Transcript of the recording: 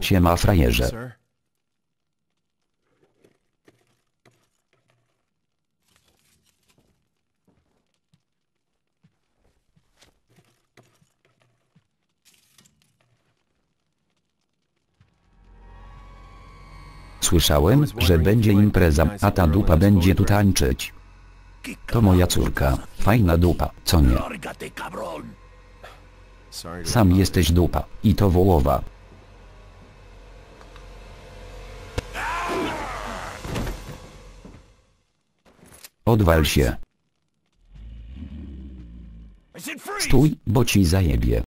Siema frajerze. Słyszałem, że będzie impreza, a ta dupa będzie tu tańczyć. To moja córka. Fajna dupa, co nie? Sam jesteś dupa. I to wołowa. Odwal się. Stój, bo ci zajebie.